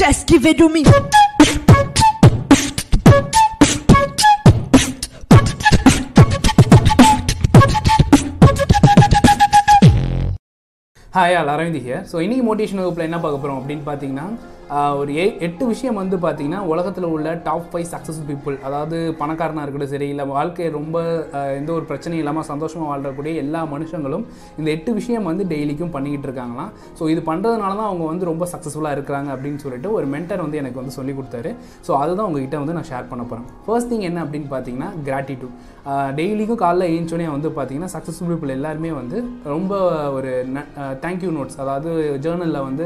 Just give it to me. Hi all Aravind here so இன்றைக்கி motivation வகுப்பில் என்ன பார்க்க போகிறோம் அப்படின்னு பார்த்தீங்கன்னா ஒரு எ எட்டு விஷயம் வந்து பார்த்தீங்கன்னா உலகத்தில் உள்ள டாப் ஃபைவ் சக்ஸஸ்ஃபுல் பீப்புள் அதாவது பணக்காரனாக இருக்கட்டும் சரி இல்லை வாழ்க்கை ரொம்ப எந்த ஒரு பிரச்சனையும் இல்லாமல் சந்தோஷமாக வாழ்றக்கூடிய எல்லா மனுஷங்களும் இந்த எட்டு விஷயம் வந்து டெய்லிக்கும் பண்ணிக்கிட்டு இருக்காங்களாம். ஸோ இது பண்ணுறதுனால தான் அவங்க வந்து ரொம்ப சக்ஸஸ்ஃபுல்லாக இருக்கிறாங்க அப்படின்னு சொல்லிட்டு ஒரு மென்டர் வந்து எனக்கு வந்து சொல்லி கொடுத்தாரு. ஸோ அதுதான் உங்ககிட்ட வந்து நான் ஷேர் பண்ண போகிறேன் ஃபர்ஸ்ட் திங் என்ன அப்படின்னு பார்த்தீங்கன்னா கிராட்டிடியூட் டெய்லிக்கும் காலைல ஏஞ்சோடனே வந்து பார்த்தீங்கன்னா சக்ஸஸ்ஃபுல் பீப்புள் எல்லாருமே வந்து ரொம்ப ஒரு தேங்க்யூ நோட்ஸ் அதாவது ஜேர்னலில் வந்து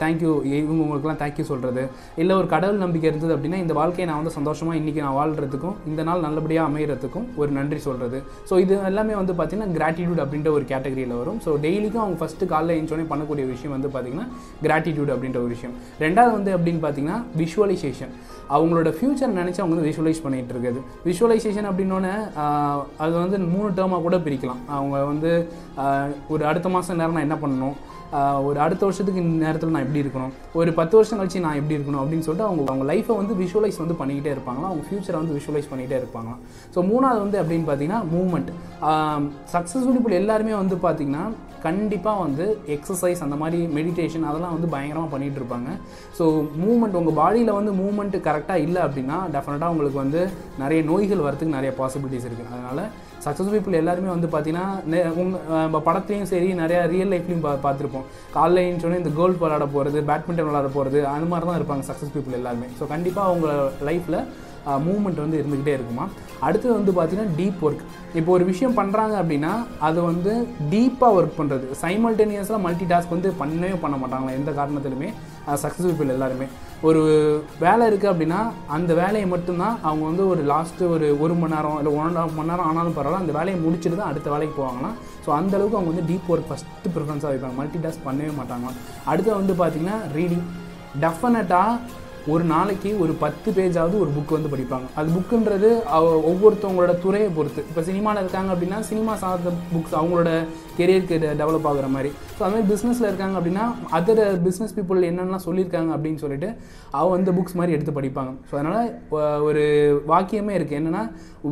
தேங்க்யூ இவங்க உங்களுக்குலாம் தேங்க்யூ சொல்கிறது இல்லை ஒரு கடவுள் நம்பிக்கை இருந்தது அப்படின்னா இந்த வாழ்க்கையை நான் வந்து சந்தோஷமாக இன்றைக்கி நான் வாழ்கிறதுக்கும் இந்த நாள் நல்லபடியாக அமைகிறதுக்கும் ஒரு நன்றி சொல்கிறது ஸோ இது எல்லாமே வந்து பார்த்தீங்கன்னா கிராட்டிடியூட் அப்படின்ற ஒரு கேட்டகரியில் வரும். ஸோ டெய்லிக்கும் அவங்க ஃபஸ்ட்டு காலைல எழுந்தோடனே பண்ணக்கூடிய விஷயம் வந்து பார்த்தீங்கன்னா கிராட்டிடியூட் அப்படின்ற ஒரு விஷயம். ரெண்டாவது வந்து அப்படின்னு பார்த்தீங்கன்னா விஷுவலைசேஷன் அவங்களோட ஃப்யூச்சர் நினச்சி அவங்க வந்து விஷுவலைஸ் பண்ணிகிட்டு இருக்குது. விஷுவலைசேஷன் அப்படின்னோடனே அது வந்து மூணு டேர்மாக கூட பிரிக்கலாம். அவங்க வந்து ஒரு அடுத்த மாதம் நேரம் நான் என்ன பண்ணணும்? ஒரு அடுத்த வருஷத்துக்கு இந்த நேரத்தில் நான் எப்படி இருக்கணும்? ஒரு பத்து வருஷம் கழிச்சு நான் எப்படி இருக்கணும்? அப்படின்னு சொல்லிட்டு அவங்க அவங்க லைஃப்பை வந்து விஷுவலைஸ் வந்து பண்ணிக்கிட்டே இருப்பாங்களா அவங்க ஃப்யூச்சரை வந்து விஷுவலைஸ் பண்ணிகிட்டே இருப்பாங்களாம். ஸோ மூணாவது வந்து அப்படின்னு பார்த்தீங்கன்னா மூவ்மெண்ட் சக்ஸஸ்ஃபுல் இப்போ எல்லாருமே வந்து பார்த்திங்கன்னா கண்டிப்பாக வந்து எக்ஸசைஸ் அந்த மாதிரி மெடிடேஷன் அதெல்லாம் வந்து பயங்கரமாக பண்ணிகிட்டு இருப்பாங்க. ஸோ மூவ்மெண்ட் உங்கள் பாடியில் வந்து மூவ்மெண்ட் கரெக்டாக இல்லை அப்படின்னா டெஃபினட்டாக உங்களுக்கு வந்து நிறைய நோய்கள் வரத்துக்கு நிறைய பாசிபிலிட்டிஸ் இருக்குது அதனால் சக்ஸஸ் பீப்புள் எல்லாருமே வந்து பார்த்தீங்கன்னா நெ- படத்துலையும் சரி நிறையா ரியல் லைஃப்லையும் பா பார்த்துருப்போம். காலைல சொன்னே இந்த கோல்ஃப் விளாட போகிறது பேட்மிண்டன் விளாட போகிறது அந்த மாதிரி தான் இருப்பாங்க சக்ஸஸ் பீப்புள் எல்லாருமே. ஸோ கண்டிப்பாக அவங்க லைஃப்பில் மூவ்மெண்ட் வந்து இருந்துக்கிட்டே இருக்குமா? அடுத்தது வந்து பார்த்தீங்கன்னா டீப் ஒர்க் இப்போ ஒரு விஷயம் பண்ணுறாங்க அப்படின்னா அது வந்து டீப்பாக ஒர்க் பண்ணுறது சைமல்டேனியஸாக மல்டி டாஸ்க் வந்து பண்ணவே பண்ண மாட்டாங்களா எந்த காரணத்துலையுமே சக்ஸஸ் பீப்புள் எல்லாருமே. ஒரு வேலை இருக்குது அப்படின்னா அந்த வேலையை மட்டும்தான் அவங்க வந்து ஒரு லாஸ்ட்டு ஒரு ஒரு மணி நேரம் இல்லை ஒன் அண்ட் ஆஃப் மணி நேரம் ஆனாலும் பரவாயில்ல அந்த வேலையை முடிச்சுட்டு தான் அடுத்த வேலைக்கு போவாங்கன்னா ஸோ அந்தளவுக்கு அவங்க வந்து டீப் ஒர்க் ஃபஸ்ட்டு ப்ரிஃபரன்ஸாக வைப்பாங்க. மல்டி டாஸ்க் பண்ணவே மாட்டாங்க அடுத்து வந்து பார்த்திங்கன்னா ரீடிங் டெஃபினட்டாக ஒரு நாளைக்கு ஒரு பத்து பேஜாவது ஒரு புக் வந்து படிப்பாங்க. அது புக்குன்றது அவ- ஒவ்வொருத்தவங்களோட துறையை பொறுத்து. இப்போ சினிமாவில் இருக்காங்க அப்படின்னா சினிமா சார்ந்த புக்ஸ் அவங்களோட கெரியருக்கு டெவலப் ஆகுற மாதிரி. ஸோ அது மாதிரி பிஸ்னஸில் இருக்காங்க அப்படின்னா அதர் பிஸ்னஸ் பீப்புள் என்னென்னலாம் சொல்லியிருக்காங்க அப்படின்னு சொல்லிட்டு அவள் வந்து புக்ஸ் மாதிரி எடுத்து படிப்பாங்க. ஸோ அதனால் ஒரு வாக்கியமே இருக்குது என்னென்னா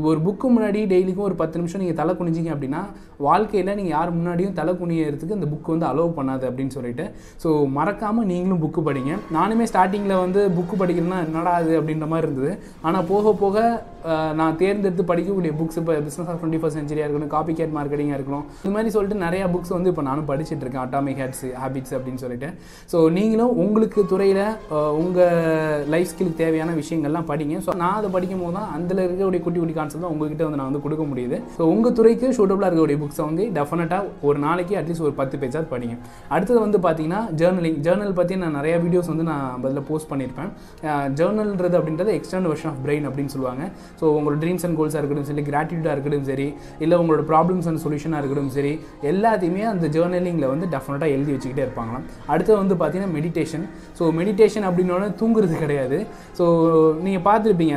ஒரு புக்கு முன்னாடி டெய்லிக்கும் ஒரு பத்து நிமிஷம் நீங்கள் தலை குனிஞ்சிங்க அப்படின்னா வாழ்க்கையில் நீங்கள் யார் முன்னாடியும் தலை குனியறதுக்கு அந்த புக்கு வந்து அலோவ் பண்ணாது அப்படின்னு சொல்லிட்டு. ஸோ மறக்காமல் நீங்களும் புக்கு படிங்க. நானுமே ஸ்டார்டிங்கில் வந்து புக்கு படிக்கணும்னா என்னடா அது அப்படின்ற மாதிரி இருந்தது. ஆனால் போக போக நான் தேர்ந்தெடுத்து படிக்கக்கூடிய புக்ஸ் இப்போ பிஸ்னஸ் ஆஃப் டுவெண்ட்டி ஃபஸ்ட் சென்ச்சுரியாக இருக்கணும் காப்பி கேட் மார்க்கெட்டிங்காக இருக்கணும் இது மாதிரி சொல்லிட்டு நிறையா புக்ஸ் வந்து இப்போ நானும் படிச்சுட்டு இருக்கேன். அட்டாமிக் ஹேட்ஸ் ஹேபிட்ஸ் அப்படின்னு சொல்லிட்டு. ஸோ நீங்களும் உங்களுக்கு துறையில் உங்கள் லைஃப் ஸ்கிலுக்கு தேவையான விஷயங்கள்லாம் படிங்க. ஸோ நான் அதை படிக்கும் போது தான் அதில் இருக்கக்கூடிய குட்டி குட்டி கான்செப்ட் தான் உங்ககிட்ட வந்து நான் வந்து கொடுக்க முடியுது. ஸோ உங்கள் துறைக்கு சூட்டபுளாக இருக்கக்கூடிய புக்ஸை வந்து டெஃபினட்டாக ஒரு நாளைக்கு அட்லீஸ்ட் ஒரு பத்து பேஜாவது படிங்க. அடுத்தது வந்து பார்த்தீங்கன்னா ஜேர்னலிங் ஜேர்னல் பற்றி நான் நிறைய வீடியோஸ் வந்து நான் பதில் போஸ்ட் பண்ணியிருப்பேன் ஜேர்னல்ன்றது அப்படின்றது எக்ஸ்டர்னல் வெர்ஷன் ஆஃப் பிரெயின் அப்படின்னு சொல்லுவாங்க. ஸோ உங்களோட ட்ரீம்ஸ் அண்ட் கோல்ஸாக இருக்கட்டும் சரி கிராட்டிடியூடாக இருக்கட்டும் சரி இல்லை உங்களோட ப்ராப்ளம்ஸ் அண்ட் சொல்யூஷனாக இருக்கட்டும் சரி எல்லாத்தையுமே அந்த ஜேர்னலிங்கில் வந்து டெஃபினட்டாக எழுதி வச்சுக்கிட்டே இருப்பாங்களாம். அடுத்தது வந்து பார்த்தீங்கன்னா மெடிடேஷன் ஸோ மெடிடேஷன் அப்படின்னோட தூங்குறது கிடையாது. ஸோ நீங்கள் பார்த்துருப்பீங்க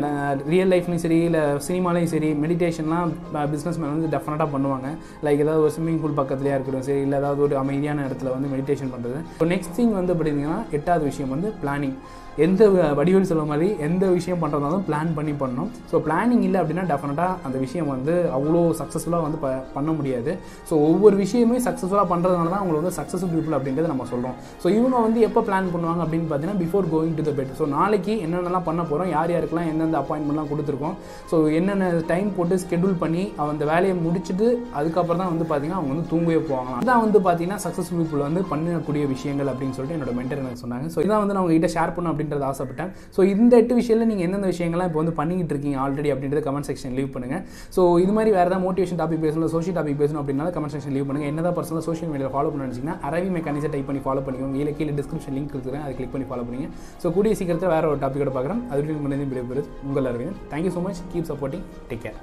ரியல் லைஃப்லையும் சரி இல்லை சினிமாலையும் சரி மெடிடேஷன்லாம் பிஸ்னஸ் மேன் வந்து டெஃபினட்டாக பண்ணுவாங்க. லைக் ஏதாவது ஒரு ஸ்விம்மிங் பூல் பக்கத்துலேயே இருக்கட்டும் சரி இல்லை ஏதாவது ஒரு அமைதியான இடத்துல வந்து மெடிடேஷன் பண்ணுறது ஸோ நெக்ஸ்ட் திங் வந்து பார்த்தீங்கன்னா எட்டாவது விஷயம் வந்து பிளானிங் எந்த வ- சொல்ல மாதிரி எந்த விஷயம் பண்ணுறதாலும் பிளான் பண்ணி பண்ணணும். ஸோ பிளானிங் இல்லை அப்படின்னா டெஃபினட்டாக அந்த விஷயம் வந்து அவ்வளோ சக்ஸஸ்ஃபுல்லாக வந்து ப- பண்ண முடியாது. ஸோ ஒவ்வொரு விஷயமே சக்ஸஸ்ஃபுல்லாக பண்ணுறதுனால தான் அவங்களுக்கு வந்து சக்ஸஸ்ஃபுல் பீப்புள் அப்படின்றத நம்ம சொல்கிறோம் ஸோ இவங்க வந்து எப்போ பிளான் பண்ணுவாங்க அப்படின்னு பார்த்தீங்கன்னா before going to the bed so நாளைக்கு என்னென்னலாம் பண்ண போகிறோம் யார் யாருக்கெல்லாம் எந்தெந்த அப்பாயின்மெண்ட்லாம் கொடுத்துருக்கோம். ஸோ என்னென்ன டைம் போட்டு ஸ்கெடியூல் பண்ணி அந்த வேலையை முடிச்சுட்டு அதுக்கப்புறம் தான் வந்து பார்த்தீங்கன்னா அவங்க வந்து தூங்கவே போவாங்க அதான் வந்து பார்த்தீங்கன்னா சக்ஸஸ்ஃபுல் பீப்புள் வந்து பண்ணக்கூடிய விஷயங்கள் அப்படின்னு சொல்லிட்டு என்னோட மென்டர் எனக்கு சொன்னாங்க. ஸோ இதான் வந்து நான் உங்ககிட்ட ஷேர் பண்ணணும் அப்படின்றத ஆசைப்பட்டேன். ஸோ இந்த எட்டு விஷயத்தில் நீங்கள் எந்தெந்த விஷயங்கள்லாம் இப்போ வந்து பண்ணிக்கிட்டு இருக்கீங்க ஆல்ரெடி அப்படின்றத கமெண்ட் செக்ஷன் லீவ் பண்ணுங்கள் ஸோ இது மாதிரி வேறு ஏதாவது மோட்டிவேஷன் டாபிக் பேசணும் சோஷியல் டாபிக் பேசணும் அப்படின்னாலும் கமெண்ட் செக்ஷன் லீவ் பண்ணுங்கள் என்னதான் பர்சனல் சோஷியல் மீடியா ஃபாலோ பண்ண நினச்சிங்கன்னா அரவி மெக்கானிக்ஸை டைப் பண்ணி ஃபாலோ பண்ணிக்கோங்க. இல்லை கீழே டிஸ்கிரிப்ஷன் லிங்க் இருக்கிறேன் அதை கிளிக் பண்ணி ஃபாலோ பண்ணுங்கள் ஸோ கூடிய சீக்கிரத்தில் வேறு ஒரு டாப்பிக்கோட பார்க்குறேன் அது வரைக்கும் முன்னாடி விடைபெறுது உங்கள் Aravind thank you so much keep supporting take care